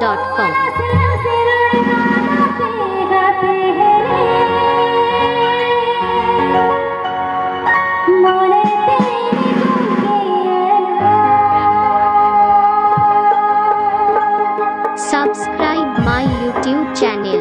dot com subscribe my YouTube channel